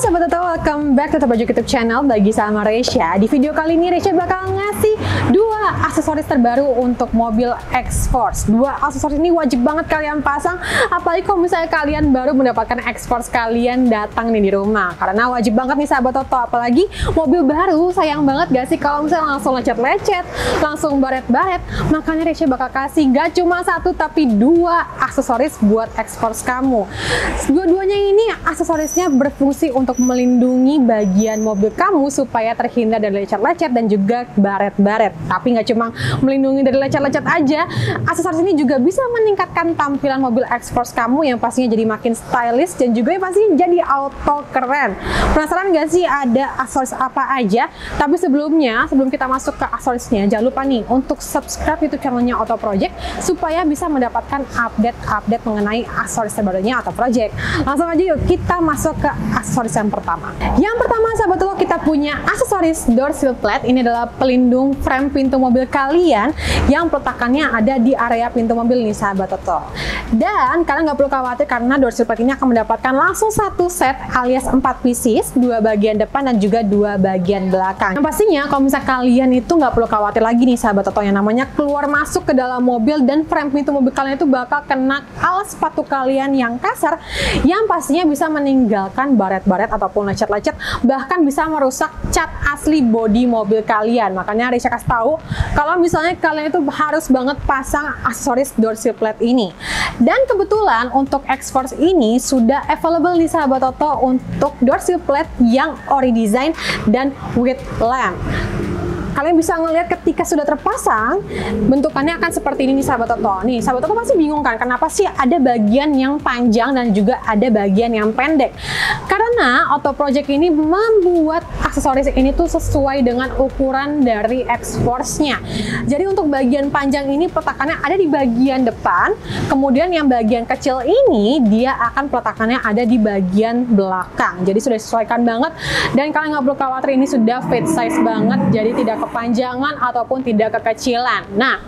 sahabat Toto, welcome back to Toto Baju YouTube channel bagi sama Resya. Di video kali ini Resya bakal ngasih dua aksesoris terbaru untuk mobil X-Force. Dua aksesoris ini wajib banget kalian pasang, apalagi kalau misalnya kalian baru mendapatkan X-Force kalian datang nih di rumah. Karena wajib banget nih sahabat Toto, apalagi mobil baru, sayang banget gak sih kalau misalnya langsung lecet-lecet, langsung baret-baret. Makanya Resya bakal kasih gak cuma satu tapi dua aksesoris buat X-Force kamu. Dua-duanya ini aksesorisnya berfungsi untuk melindungi bagian mobil kamu supaya terhindar dari lecet-lecet dan juga baret-baret. Tapi nggak cuma melindungi dari lecet-lecet aja, aksesoris ini juga bisa meningkatkan tampilan mobil X-Force kamu yang pastinya jadi makin stylish dan juga yang pastinya jadi auto keren. Penasaran nggak sih ada aksesoris apa aja? Tapi sebelumnya, sebelum kita masuk ke aksesorisnya, jangan lupa nih untuk subscribe YouTube channelnya Auto Project supaya bisa mendapatkan update-update mengenai aksesoris terbarunya Auto Project. Langsung aja yuk kita masuk ke aksesoris yang pertama. Yang pertama sahabat lo kita punya aksesoris door seal plate. Ini adalah pelindung frame pintu mobil kalian yang peletakannya ada di area pintu mobil nih sahabat Toto. Dan kalian nggak perlu khawatir karena door seal plate ini akan mendapatkan langsung satu set alias 4 pieces, dua bagian depan dan juga dua bagian belakang. Yang pastinya kalau misalnya kalian itu nggak perlu khawatir lagi nih sahabat Toto yang namanya keluar masuk ke dalam mobil dan frame pintu mobil kalian itu bakal kena alas sepatu kalian yang kasar yang pastinya bisa meninggalkan baret-baret ataupun lecet-lecet bahkan bisa merusak cat asli bodi mobil kalian. Makanya Risha kasih tahu kalau misalnya kalian itu harus banget pasang aksesoris door plate ini. Dan kebetulan untuk X-Force ini sudah available nih sahabat Toto untuk door plate yang ori design dan with lamp kalian bisa ngelihat ketika sudah terpasang bentukannya akan seperti ini nih sahabat Toto. Nih sahabat Toto pasti bingung kan kenapa sih ada bagian yang panjang dan juga ada bagian yang pendek. Karena Auto Project ini membuat aksesoris ini tuh sesuai dengan ukuran dari X-Force-nya. Jadi untuk bagian panjang ini peletakannya ada di bagian depan, kemudian yang bagian kecil ini dia akan peletakannya ada di bagian belakang. Jadi sudah disesuaikan banget dan kalian nggak perlu khawatir ini sudah fit size banget jadi tidak kepanjangan ataupun tidak kekecilan. Nah,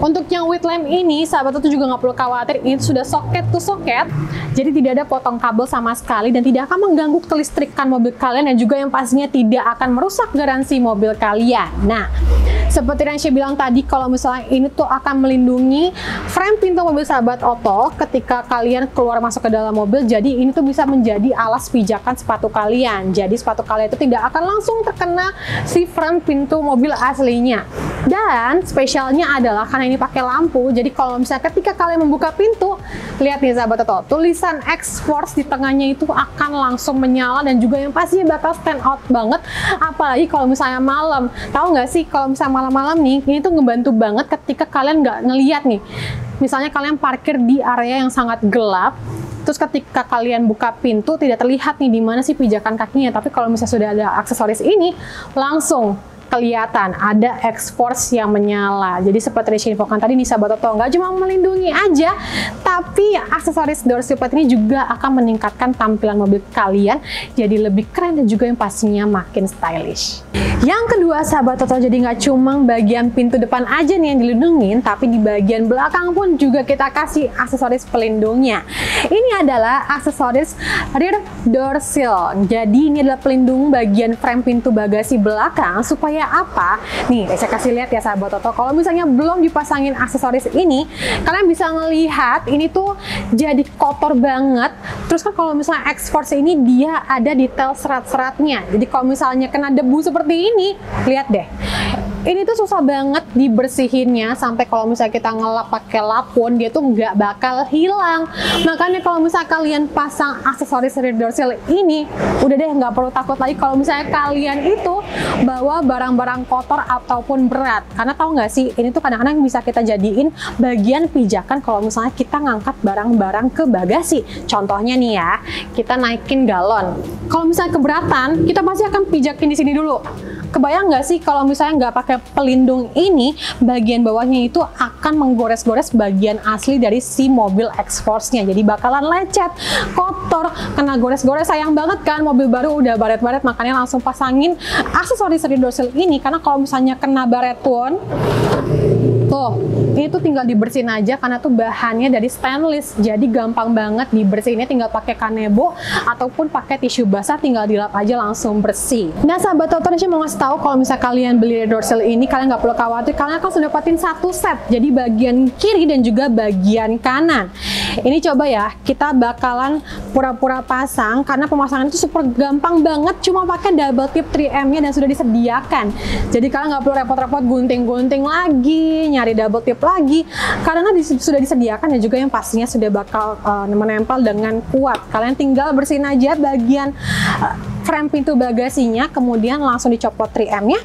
untuk yang with lamp ini, sahabat itu juga nggak perlu khawatir, ini sudah soket to soket, jadi tidak ada potong kabel sama sekali dan tidak akan mengganggu kelistrikan mobil kalian dan juga yang pastinya tidak akan merusak garansi mobil kalian. Nah, seperti yang saya bilang tadi, kalau misalnya ini tuh akan melindungi frame pintu mobil sahabat Oto ketika kalian keluar masuk ke dalam mobil, jadi ini tuh bisa menjadi alas pijakan sepatu kalian. Jadi sepatu kalian itu tidak akan langsung terkena si frame pintu mobil aslinya. Dan spesialnya adalah karena ini pakai lampu, jadi kalau misalnya ketika kalian membuka pintu, lihat nih sahabat Toto, tulisan X-Force di tengahnya itu akan langsung menyala dan juga yang pasti bakal stand out banget, apalagi kalau misalnya malam. Tahu nggak sih kalau misalnya malam-malam nih, ini tuh ngebantu banget ketika kalian nggak ngeliat nih. Misalnya kalian parkir di area yang sangat gelap, terus ketika kalian buka pintu tidak terlihat nih di mana sih pijakan kakinya, tapi kalau misalnya sudah ada aksesoris ini, langsung kelihatan ada X-Force yang menyala. Jadi seperti yang infokan tadi nih sahabat Toto, nggak cuma melindungi aja, tapi aksesoris door plate ini juga akan meningkatkan tampilan mobil kalian jadi lebih keren dan juga yang pastinya makin stylish. Yang kedua sahabat Toto jadi nggak cuma bagian pintu depan aja nih yang dilindungin, tapi di bagian belakang pun juga kita kasih aksesoris pelindungnya. Ini adalah aksesoris rear door seal. Jadi ini adalah pelindung bagian frame pintu bagasi belakang supaya supaya apa? Nih, saya kasih lihat ya sahabat Toto. Kalau misalnya belum dipasangin aksesoris ini, kalian bisa ngelihat ini tuh jadi kotor banget. Terus kan kalau misalnya X-Force ini dia ada detail serat-seratnya. Jadi kalau misalnya kena debu seperti ini, lihat deh ini tuh susah banget dibersihinnya sampai kalau misalnya kita ngelap pakai lapun dia tuh nggak bakal hilang. Makanya kalau misalnya kalian pasang aksesoris rear seal ini udah deh nggak perlu takut lagi. Kalau misalnya kalian itu bawa barang-barang kotor ataupun berat. Karena tahu nggak sih ini tuh kadang-kadang bisa kita jadiin bagian pijakan kalau misalnya kita ngangkat barang-barang ke bagasi. Contohnya nih ya kita naikin galon. Kalau misalnya keberatan kita pasti akan pijakin di sini dulu. Kebayang nggak sih kalau misalnya nggak pakai pelindung ini bagian bawahnya itu akan menggores-gores bagian asli dari si mobil X-Force-nya. Jadi bakalan lecet kotor kena gores-gores. Sayang banget kan mobil baru udah baret-baret makanya langsung pasangin aksesoris seal ini. Karena kalau misalnya kena baret pun tuh ini tuh tinggal dibersihin aja karena tuh bahannya dari stainless. Jadi gampang banget dibersihinnya. Tinggal pakai kanebo ataupun pakai tisu basah tinggal dilap aja langsung bersih. Nah sahabat Toto saya mau ngasih tahu kalau misalnya kalian beli dorsal ini kalian nggak perlu khawatir kalian akan sudah dapatin satu set. Jadi bagian kiri dan juga bagian kanan ini coba ya kita bakalan pura-pura pasang karena pemasangan itu super gampang banget cuma pakai double tip 3M nya dan sudah disediakan. Jadi kalian nggak perlu repot-repot gunting-gunting lagi nyari double tip lagi. Karena di, sudah disediakan dan juga yang pastinya sudah bakal uh, menempel dengan kuat. Kalian tinggal bersihin aja bagian uh, frame pintu bagasinya kemudian langsung dicopot 3M nya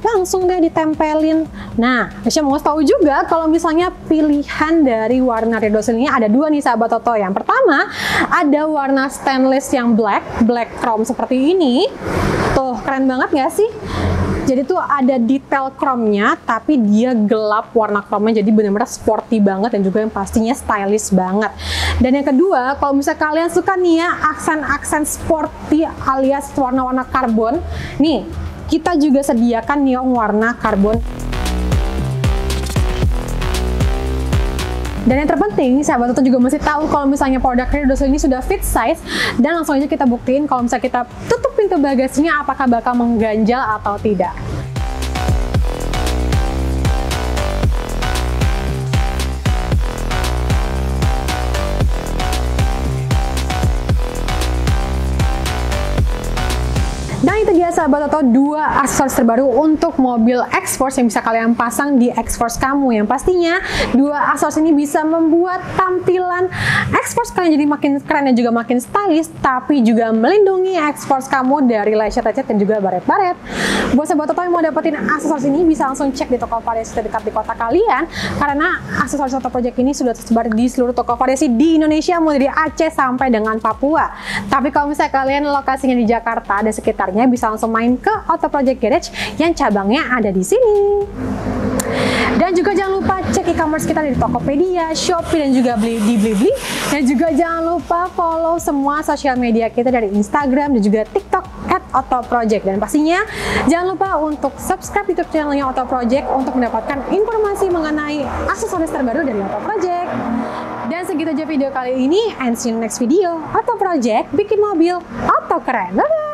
langsung deh ditempelin. Nah, Aisyah mau tahu juga kalau misalnya pilihan dari warna redosil ini ada dua nih sahabat Toto. Yang pertama ada warna stainless yang black, black chrome seperti ini. Tuh, keren banget nggak sih? Jadi tuh ada detail chrome-nya, tapi dia gelap warna chrome-nya, jadi benar-benar sporty banget dan juga yang pastinya stylish banget. Dan yang kedua, kalau misalnya kalian suka nih ya aksen-aksen sporty alias warna-warna karbon, nih kita juga sediakan neon warna karbon. Dan yang terpenting, sahabat tuh juga masih tahu kalau misalnya produk Redoso ini sudah fit size dan langsung aja kita buktiin kalau misalnya kita tutup pintu bagasinya apakah bakal mengganjal atau tidak. Sahabat atau dua aksesoris terbaru untuk mobil X-Force yang bisa kalian pasang di X-Force kamu. Yang pastinya dua aksesoris ini bisa membuat tampilan X-Force kalian jadi makin keren dan juga makin stylish, tapi juga melindungi X-Force kamu dari lecet-lecet dan juga baret-baret. Buat sahabat atau yang mau dapetin aksesoris ini bisa langsung cek di toko variasi terdekat di kota kalian karena aksesoris Auto Project ini sudah tersebar di seluruh toko variasi di Indonesia mulai dari Aceh sampai dengan Papua. Tapi kalau misalnya kalian lokasinya di Jakarta dan sekitar bisa langsung main ke Auto Project Garage yang cabangnya ada di sini. Dan juga jangan lupa cek e-commerce kita di Tokopedia, Shopee, dan juga beli di Blibli. Dan juga jangan lupa follow semua sosial media kita dari Instagram dan juga TikTok at Auto Project. Dan pastinya jangan lupa untuk subscribe YouTube channelnya Auto Project untuk mendapatkan informasi mengenai aksesoris terbaru dari Auto Project. Dan segitu aja video kali ini, and see you next video. Auto Project bikin mobil auto keren. Bye-bye!